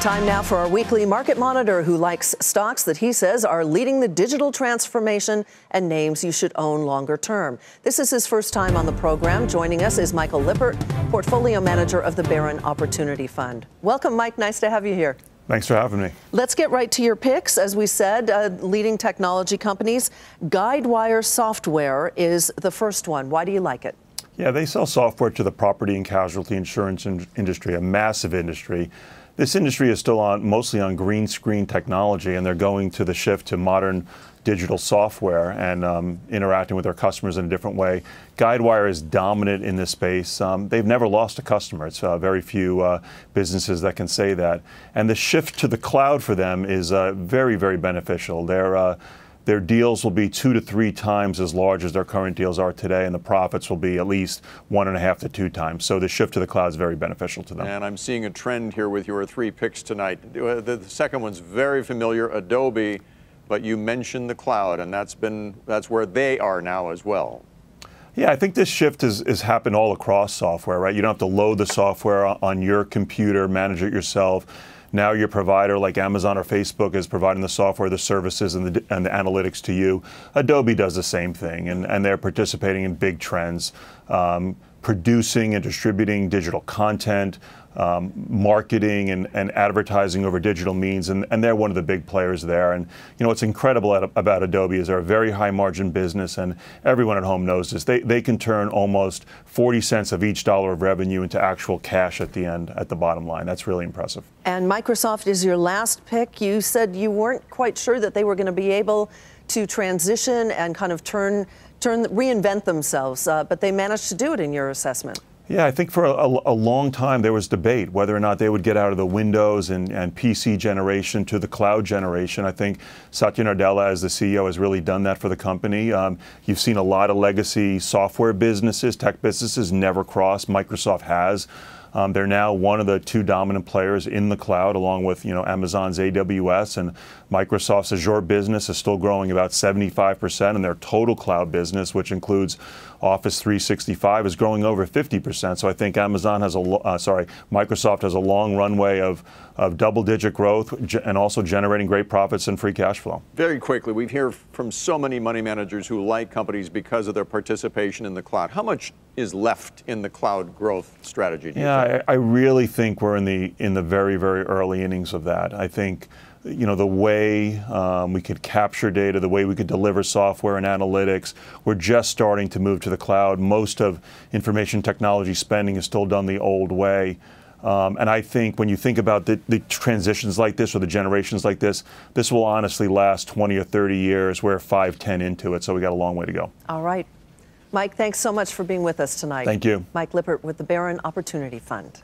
Time now for our weekly market monitor who likes stocks that he says are leading the digital transformation and names you should own longer term. This is his first time on the program. Joining us is Michael Lippert, portfolio manager of the Baron Opportunity Fund. Welcome, Mike. Nice to have you here. Thanks for having me. Let's get right to your picks. As we said, uh, leading technology companies. Guidewire Software is the first one. Why do you like it? Yeah, they sell software to the property and casualty insurance in industry, a massive industry. This industry is still on mostly on green screen technology, and they're going to the shift to modern digital software and um, interacting with their customers in a different way. Guidewire is dominant in this space. Um, they've never lost a customer. It's uh, very few uh, businesses that can say that. And the shift to the cloud for them is uh, very, very beneficial. They're uh, their deals will be two to three times as large as their current deals are today, and the profits will be at least one and a half to two times. So the shift to the cloud is very beneficial to them. And I'm seeing a trend here with your three picks tonight. The second one's very familiar, Adobe, but you mentioned the cloud, and that's been that's where they are now as well. Yeah, I think this shift has, has happened all across software, right? You don't have to load the software on your computer, manage it yourself now your provider like Amazon or Facebook is providing the software, the services, and the, and the analytics to you. Adobe does the same thing, and, and they're participating in big trends. Um, producing and distributing digital content, um, marketing and, and, advertising over digital means, and, and, they're one of the big players there. And you know what's incredible at, about Adobe is they're a very high margin business, and everyone at home knows this. They, they can turn almost 40 cents of each dollar of revenue into actual cash at the end, at the bottom line. That's really impressive. And Microsoft is your last pick. You said you weren't quite sure that they were going to be able to transition and kind of turn turn reinvent themselves, uh, but they managed to do it in your assessment. Yeah, I think for a, a, long time there was debate whether or not they would get out of the Windows and, and PC generation to the cloud generation. I think Satya Nadella, as the CEO, has really done that for the company. Um, you've seen a lot of legacy software businesses, tech businesses, never cross. Microsoft has. Um, they're now one of the two dominant players in the cloud, along with you know Amazon's AWS and Microsoft's Azure business is still growing about 75%, and their total cloud business, which includes Office 365, is growing over 50%. So I think Amazon has a uh, sorry Microsoft has a long runway of of double-digit growth and also generating great profits and free cash flow. Very quickly, we hear from so many money managers who like companies because of their participation in the cloud. How much is left in the cloud growth strategy? yeah, I, I, really think we're in the in the very very early innings of that. I think you know the way um, we could capture data, the way we could deliver software and analytics. We're just starting to move to the cloud. Most of information technology spending is still done the old way. Um, and I think when you think about the, the, transitions like this or the generations like this, this will honestly last 20 or 30 years. We're 5, 10 into it, so we got a long way to go. All right. Mike, thanks so much for being with us tonight. Thank you. Mike Lippert with the Baron Opportunity Fund.